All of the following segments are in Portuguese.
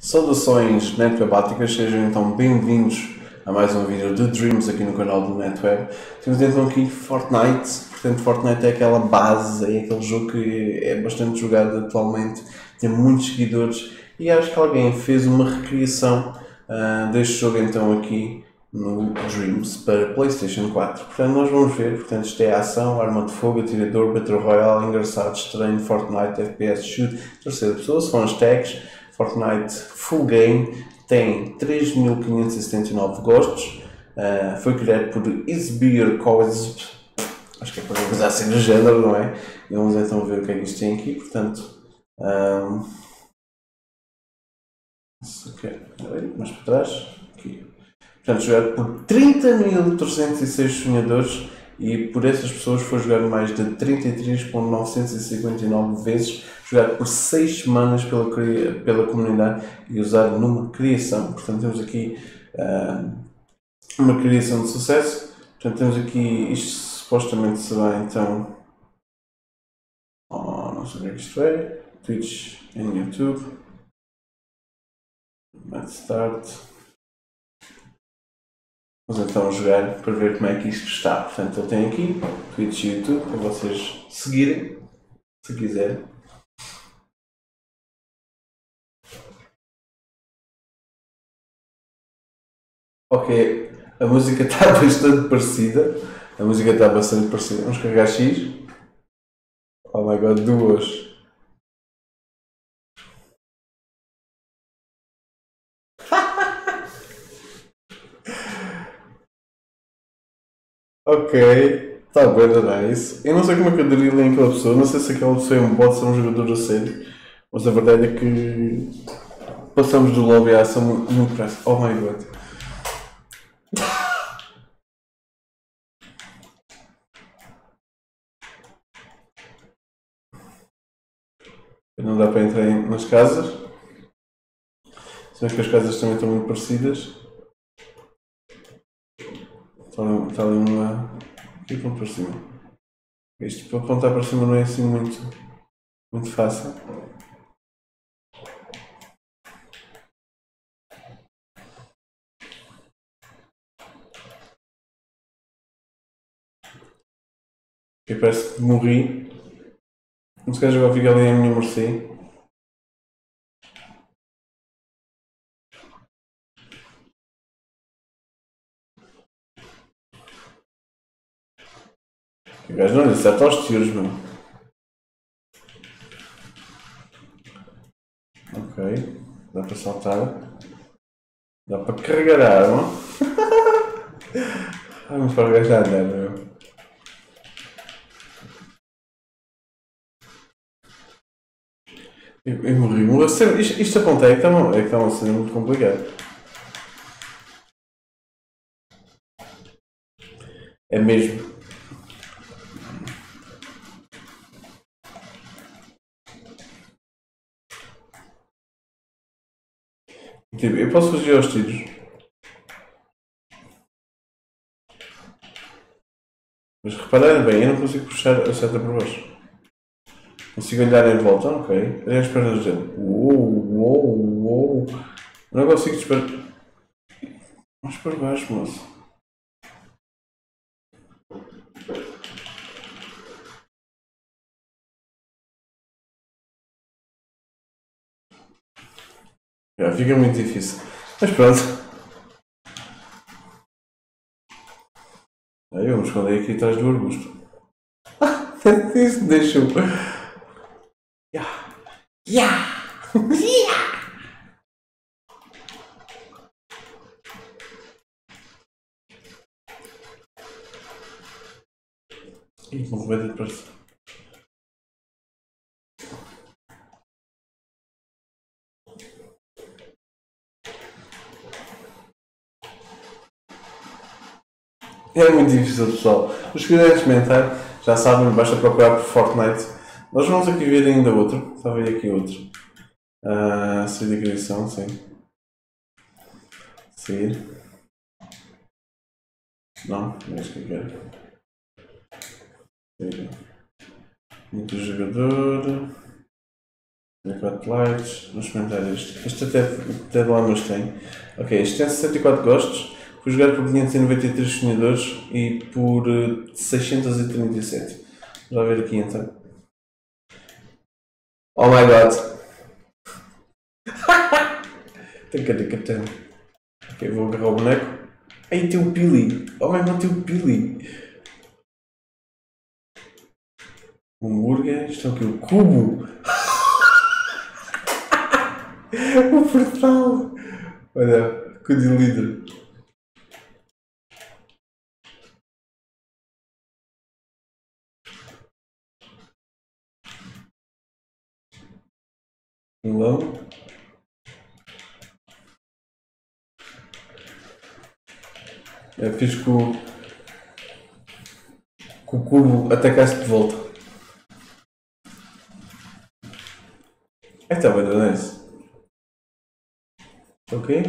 Saudações netwebáticas, sejam então bem-vindos a mais um vídeo de Dreams aqui no canal do Netweb. Temos então aqui Fortnite, portanto Fortnite é aquela base, é aquele jogo que é bastante jogado atualmente, tem muitos seguidores e acho que alguém fez uma recriação uh, deste jogo então aqui no Dreams para Playstation 4. Portanto nós vamos ver, portanto isto é ação, arma de fogo, atirador, Battle Royale, engraçados, treino, Fortnite, FPS, shoot, terceira pessoa, são as tags Fortnite Full Game tem 3.579 gostos. Uh, foi criado por Isbeer Cosp, acho que é para coisa assim do género, não é? E vamos então ver o que é que isto tem aqui. Portanto, um, okay. mais para trás. Aqui. Portanto, jogado por 30.306 sonhadores e por essas pessoas foi jogado mais de 33.959 vezes, jogado por 6 semanas pela, pela comunidade e usado numa criação. Portanto, temos aqui uh, uma criação de sucesso. Portanto, temos aqui, isto supostamente será então, oh, não sei o que é isto é, Twitch e YouTube. Let's start. Vamos então jogar para ver como é que isto está. Portanto, ele tem aqui Twitch e YouTube para vocês seguirem, se quiserem. Ok, a música está bastante parecida. A música está bastante parecida. Vamos carregar X. Oh my god, duas. Ok, está bem, nice. Eu não sei como é que eu daria link àquela pessoa, não sei se aquela pessoa é um bot ou um jogador a sério, mas a verdade é que passamos do lobby à ação muito depressa. Oh my god. Não dá para entrar nas casas. Se bem que as casas também estão muito parecidas. Está, ali uma. Aqui vão para cima. Isto para apontar para cima não é assim muito, muito fácil. E parece que morri. Não se calhar agora fica ali a minha mercê. O gajo não lhe acerta aos tiros, meu. Ok. Dá para saltar. Dá para carregar a arma. Vamos para o gajo andar, meu. Eu, eu morri. Isto, isto aponta é que está é está uma cena muito complicada. É mesmo. Tipo, eu posso fugir aos tiros. Mas reparem bem, eu não consigo puxar a seta por baixo. Consigo olhar em volta, ok. Olhei as pernas dele. Uou, uou, uou. Não consigo disparar. Mas por baixo, moço. Já fica muito difícil. Mas pronto. Aí vamos esconder aqui atrás do arbusto. Isso deixou. Yeah. Yeah. yeah. Ih, não vai ter para É muito difícil, pessoal. Os que quiserem experimentar, já sabem, basta procurar por Fortnite. Nós vamos aqui ver ainda outro. Está a aqui outro. Uh, sair da criação, sim. Sair. Não, não é isso que eu quero. Sair. Muito jogador. 64 likes, vamos experimentar este. Este até, até lá mas tem. Ok, este tem 64 gostos, foi jogado por 593 sonhadores e por uh, 637. Vamos ver aqui então. Oh my god! Tacatacatã. Ok, vou agarrar o boneco. Aí tem o Pili! Oh my god, tem o Pili! O hambúrguer, isto é o que? O cubo! o portal! Olha, que de líder. Melão. Eu fiz com, com o cubo atacasse de volta. Esta é nice. Ok?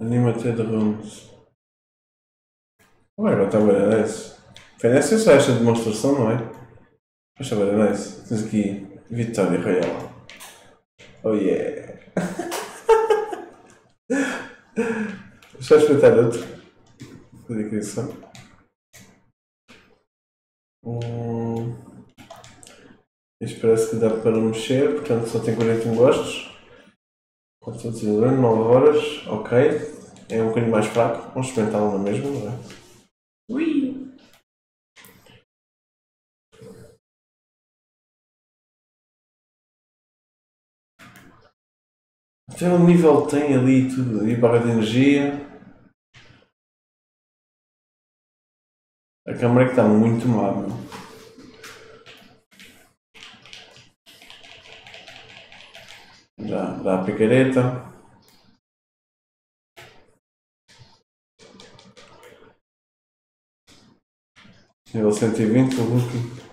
Animated Rooms. Agora está nice. Foi nessa só esta demonstração, não é? Bem nice. Tens aqui Vitória Real. Oh yeah! Deixa eu experimentar outro fazer criação. Hum, este parece que dá para mexer, portanto só tem 41 gostos. 409 horas, ok. É um bocadinho mais fraco, vamos experimentá-lo na mesma, não é? Até o nível tem ali tudo, ali barra de energia. A câmera que está muito má, meu. Já dá a picareta. Nível 120, o Hulk.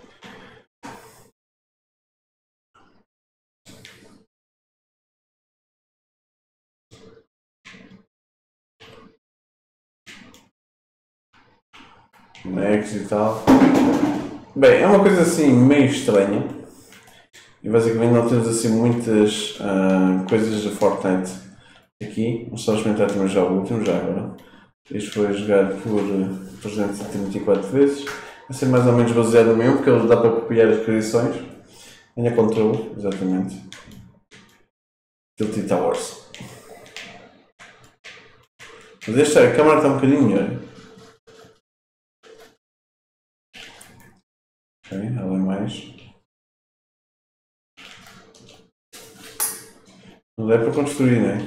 Bonecos e tal. Bem, é uma coisa assim meio estranha. E basicamente não temos assim muitas uh, coisas de Fortnite aqui. Vamos só experimentar também já o último, já agora. Este foi jogado por 334 vezes. Vai ser mais ou menos baseado no meu, porque ele dá para copiar as criações. Ganha controle, exatamente. Tilty Towers. Mas esta a câmera está um bocadinho melhor. Ok, ela é mais. Não dá para construir, né?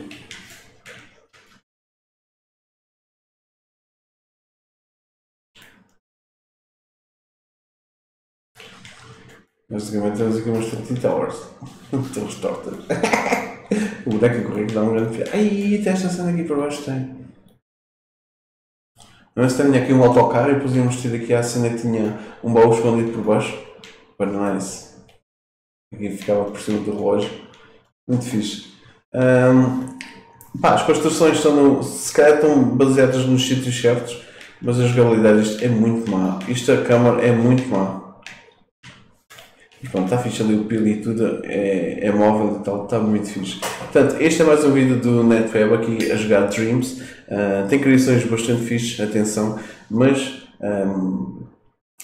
Basicamente temos aqui umas 30 towers. Temos tortas. o boneco corrido dá um grande. Ai, tem esta cena aqui por baixo tem. Não se tinha aqui um autocarro e depois íamos ter aqui a cena que tinha um baú escondido por baixo. Para nice. Aqui ficava por cima do relógio. Muito fixe. Um, pá, as construções estão no, se calhar estão baseadas nos sítios certos, mas a jogabilidade isto é muito má. Isto a câmara é muito má. E pronto, está fixe ali o pilo e tudo, é, é móvel e tal, está muito fixe. Portanto, este é mais um vídeo do NetWeb aqui a jogar Dreams. Uh, tem criações bastante fixes, atenção, mas um,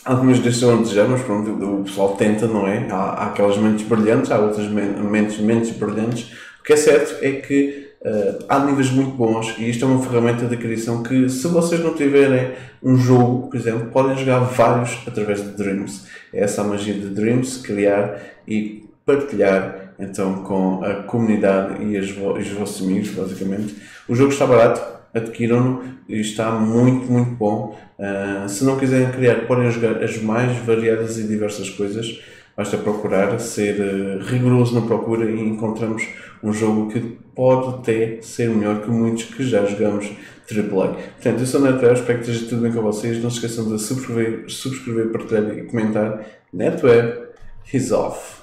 algumas destas são a desejar, mas pronto, o pessoal tenta, não é? Há, há aquelas mentes brilhantes, há outras mentes, mentes brilhantes. O que é certo é que Uh, há níveis muito bons e isto é uma ferramenta de criação que, se vocês não tiverem um jogo, por exemplo, podem jogar vários através de Dreams. É essa a magia de Dreams, criar e partilhar então com a comunidade e, as, os vossos amigos, basicamente. O jogo está barato, adquiram-no e está muito, muito bom. Uh, se não quiserem criar, podem jogar as mais variadas e diversas coisas. Basta procurar, ser uh, rigoroso na procura e encontramos um jogo que pode até ser melhor que muitos que já jogamos AAA. Portanto, eu sou o Netweb, espero que esteja tudo bem com vocês. Não se esqueçam de subscrever, subscrever partilhar e comentar. Netweb is off.